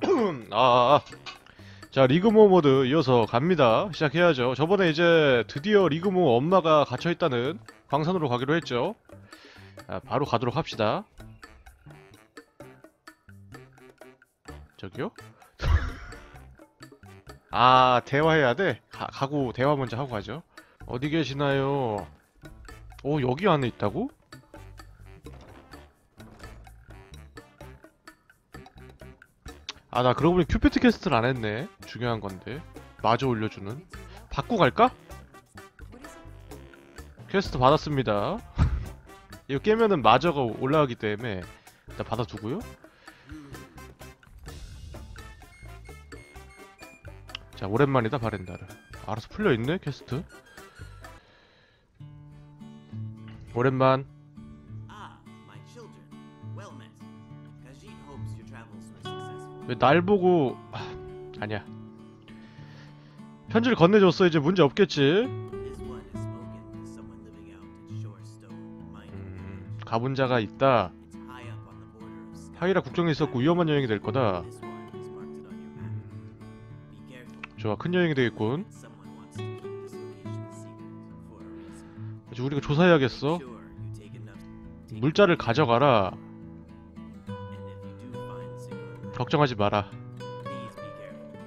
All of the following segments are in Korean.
아, 아. 자 리그모 모드 이어서 갑니다 시작해야죠 저번에 이제 드디어 리그모 엄마가 갇혀있다는 광산으로 가기로 했죠 아, 바로 가도록 합시다 저기요? 아 대화해야 돼? 가, 가고 대화 먼저 하고 가죠 어디 계시나요? 오 여기 안에 있다고? 아 나 그러고 보니 큐피트 퀘스트를 안 했네. 중요한 건데. 마저 올려주는. 받고 갈까? 퀘스트 받았습니다. 이거 깨면은 마저가 올라가기 때문에 일단 받아두고요. 자 오랜만이다 바렌다르 알아서 풀려있네 퀘스트. 오랜만 왜 날 보고 아, 아니야 편지를 건네줬어 이제 문제 없겠지. 음, 가본 자가 있다. 하이라 국정에 있었고 위험한 여행이 될 거다. 좋아 큰 여행이 되겠군. 이제 우리가 조사해야겠어 물자를 가져가라 걱정하지 마라.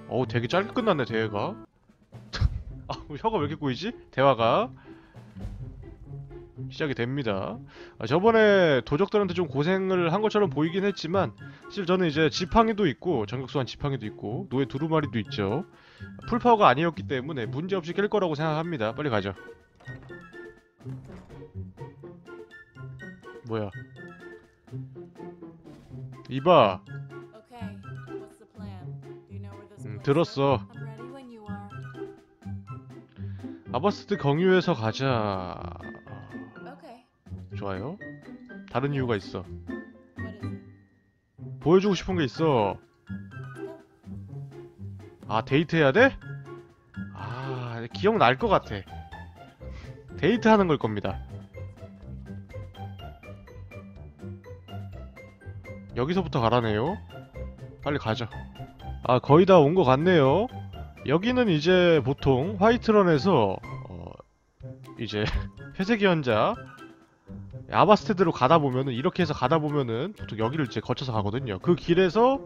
어우 되게 짧게 끝났네 대회가. 아 혀가 왜 이렇게 꼬이지? 대화가 시작이 됩니다. 아, 저번에 도적들한테 좀 고생을 한 것처럼 보이긴 했지만 사실 저는 이제 지팡이도 있고 전격수한 지팡이도 있고 노예 두루마리도 있죠. 풀파워가 아니었기 때문에 문제없이 깰 거라고 생각합니다. 빨리 가죠 뭐야? 이봐 들었어. 아바스트 경유해서 가자. 좋아요 다른 이유가 있어? 보여주고 싶은 게 있어 아 데이트해야 돼? 아 기억날 것 같아 데이트하는 걸 겁니다 여기서부터 가라네요 빨리 가죠 아 거의 다 온 것 같네요 여기는 이제 보통 화이트런에서 어, 이제 회색 연자 아바스테드로 가다 보면은 이렇게 해서 가다 보면은 보통 여기를 이제 거쳐서 가거든요. 그 길에서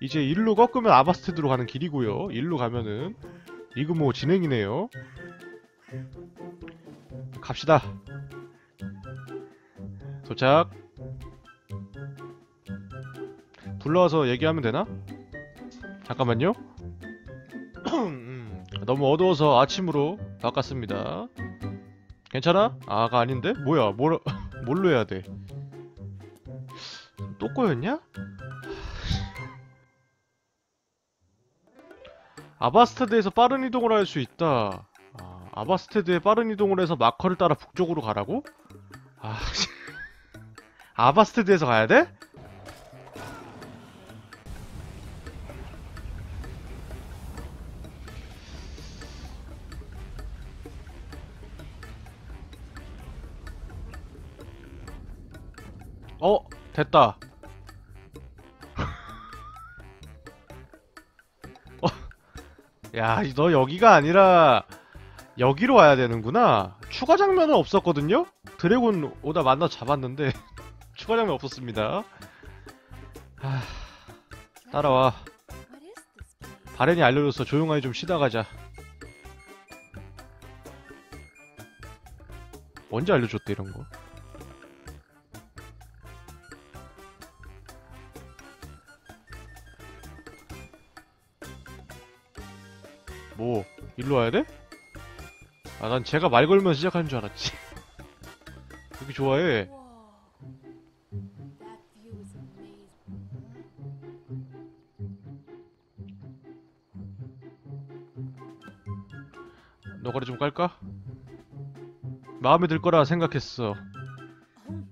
이제 일로 꺾으면 아바스테드로 가는 길이고요. 일로 가면은 이거 뭐 진행이네요. 갑시다. 도착. 불러와서 얘기하면 되나? 잠깐만요. 음, 너무 어두워서 아침으로 바꿨습니다. 괜찮아? 아가 아닌데? 뭐야? 뭘 뭘로 해야 돼? 또 꼬였냐? 아바스테드에서 빠른 이동을 할 수 있다. 아, 아바스테드에 빠른 이동을 해서 마커를 따라 북쪽으로 가라고? 아, 씨. 아바스테드에서 가야 돼? 어, 됐다. 어, 야, 너 여기가 아니라 여기로 와야 되는구나. 추가 장면은 없었거든요? 드래곤 오다 만나 잡았는데 추가 장면 없었습니다. 하, 따라와. 바렌이 알려줬어. 조용하게 좀 쉬다 가자. 언제 알려줬대 이런 거? 뭐 일로 와야 돼? 아 난 제가 말 걸면 시작하는 줄 알았지. 여기 좋아해. 너가리 좀 깔까? 마음에 들 거라 생각했어. Oh.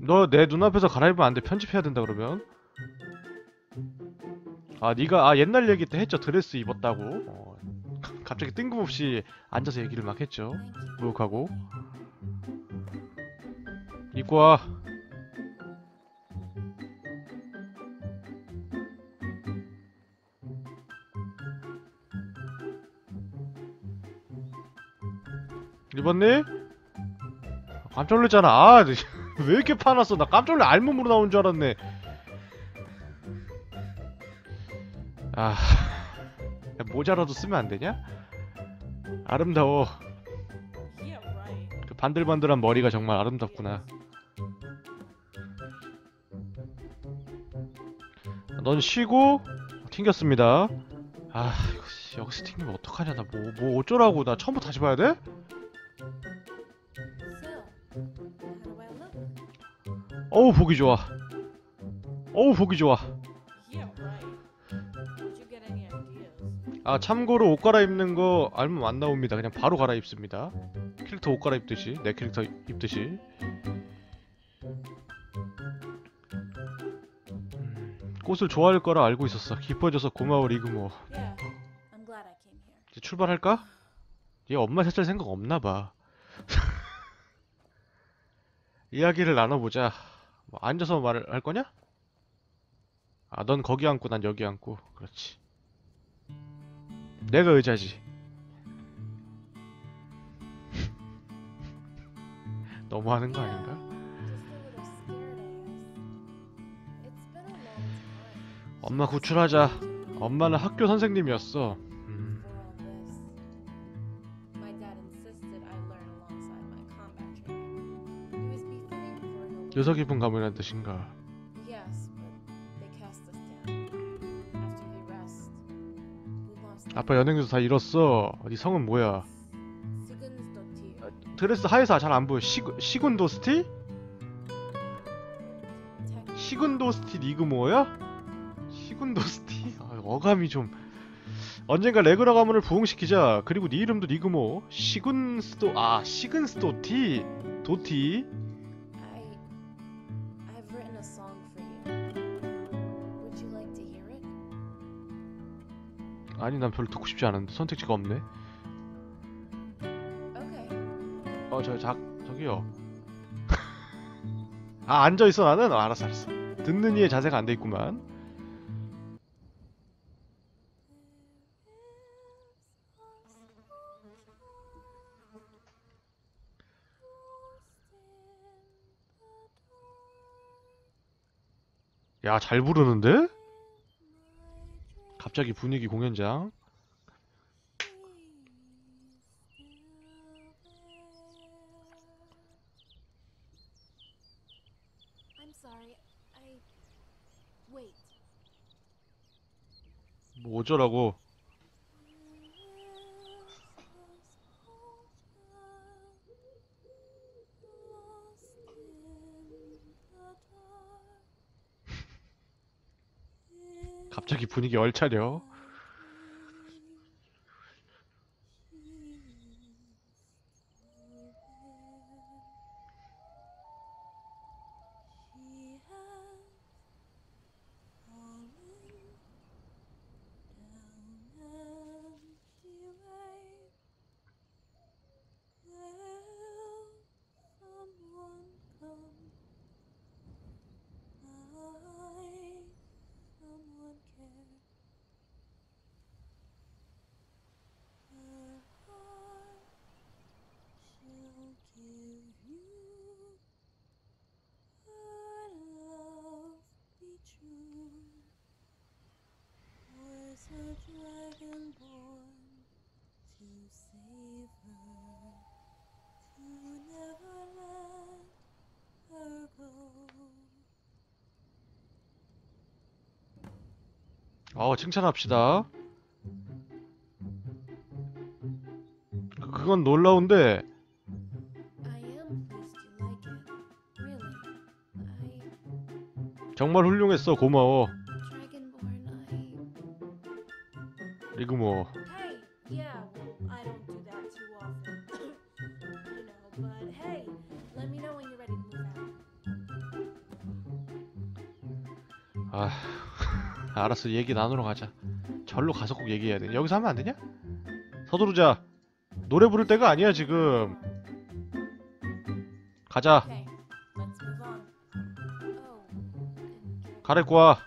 너내 눈앞에서 갈아입으면 안 돼. 편집해야 된다 그러면. 아 니가 아 옛날 얘기 때 했죠. 드레스 입었다고. 어, 갑자기 뜬금없이 앉아서 얘기를 막 했죠. 무욕하고. 입고 와. 입었니? 깜짝 놀랐잖아. 아, 왜 이렇게 파놨어? 나 깜짝 놀래 알몸으로 나온 줄 알았네. 아, 야, 모자라도 쓰면 안 되냐? 아름다워. 그 반들반들한 머리가 정말 아름답구나. 넌 쉬고 튕겼습니다. 아, 씨, 여기서 튕기면 어떡하냐? 나뭐뭐 어쩌라고? 나 처음부터 다시 봐야 돼? 어우 보기 좋아. 어우 보기 좋아. 아 참고로 옷 갈아입는 거 알면 안 나옵니다. 그냥 바로 갈아입습니다. 캐릭터 옷 갈아입듯이 내 캐릭터 입듯이. 음, 꽃을 좋아할 거라 알고 있었어. 기뻐져서 고마워 리그모. 이제 출발할까? 얘 엄마 셋살 생각 없나 봐. 이야기를 나눠보자. 뭐 앉아서 말을 할 거냐? 아, 넌 거기 앉고 난 여기 앉고. 그렇지. 내가 의자지. 너무하는 거 아닌가? 엄마 구출하자. 엄마는 학교 선생님이었어. 음, For all this. My dad insisted I learn alongside my combat training. It was befitting for an elite. 녀석 깊은 가문이란 뜻인가? 아빠 연행도 다 잃었어. 네 성은 뭐야? 드레스 하에서 잘 안 보여. 시군 시군도스티? 시군도스티 리그모어야? 시군도스티? 아, 어감이 좀 언젠가 레그라 가문을 부흥시키자. 그리고 네 이름도 리그모. 시군스도 아 시근스도티 도티. 아니 난 별로 듣고 싶지 않은데 선택지가 없네. Okay. 어저 작 저기요. 아 앉아 있어 나는. 어, 알았어 알았어. 듣는 이의 자세가 안 돼 있구만. 야 잘 부르는데? 갑자기 분위기 공연장. 뭐 어쩌라고. 분위기 얼차려. 어 칭찬합시다. 그- 그건 놀라운데 정말 훌륭했어. 고마워. Move out. 아 알았어. 얘기 나누러 가자. 절로 가서 꼭 얘기해야 돼. 여기서 하면 안 되냐? 서두르자. 노래 부를 때가 아니야 지금. 가자. Oh, 갈아입고 와.